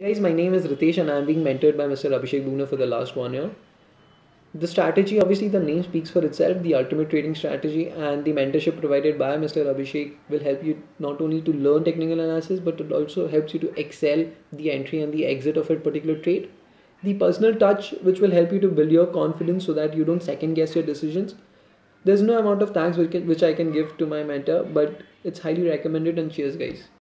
Guys, my name is Ritesh and I'm being mentored by Mr. Abhishek Bhuna for the last one year. The strategy, obviously, the name speaks for itself. The ultimate trading strategy and the mentorship provided by Mr. Abhishek will help you not only to learn technical analysis but it also helps you to excel the entry and the exit of a particular trade. The personal touch, which will help you to build your confidence so that you don't second guess your decisions. There's no amount of thanks which, can, which I can give to my mentor, but it's highly recommended and cheers, guys.